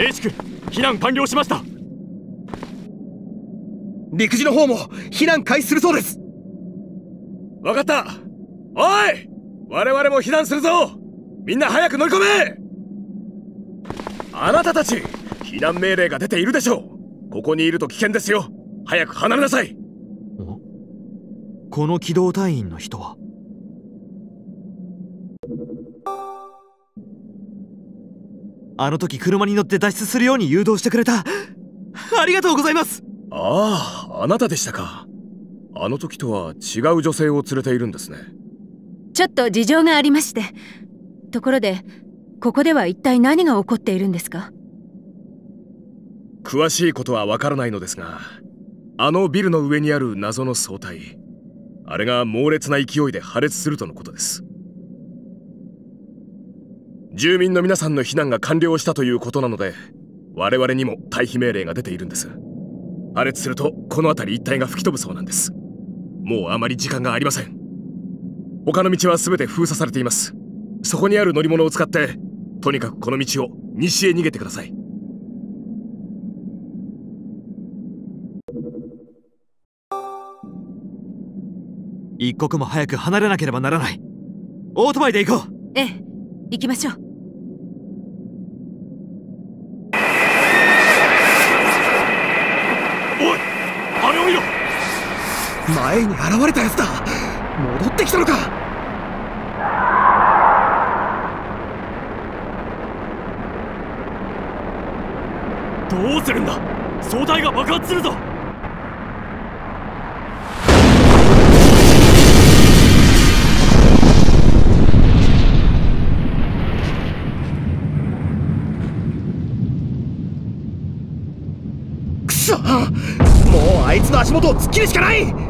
A 地区避難完了しました。陸自の方も避難開始するそうです。分かった。おい我々も避難するぞ。みんな早く乗り込め。あなたたち避難命令が出ているでしょう。ここにいると危険ですよ。早く離れなさい。この機動隊員の人は？あの時車に乗って脱出するように誘導してくれた。ありがとうございます。あああなたでしたか。あの時とは違う女性を連れているんですね。ちょっと事情がありまして。ところでここでは一体何が起こっているんですか？詳しいことはわからないのですがあのビルの上にある謎の総体。あれが猛烈な勢いで破裂するとのことです住民の皆さんの避難が完了したということなので我々にも退避命令が出ているんです。破裂するとこの辺り一帯が吹き飛ぶそうなんです。もうあまり時間がありません。他の道は全て封鎖されています。そこにある乗り物を使ってとにかくこの道を西へ逃げてください。一刻も早く離れなければならない。オートバイで行こう。ええ行きましょう。おいあれを見ろ。前に現れたやつだ。戻ってきたのか。どうするんだ。総体が爆発するぞもうあいつの足元を突っ切るしかない。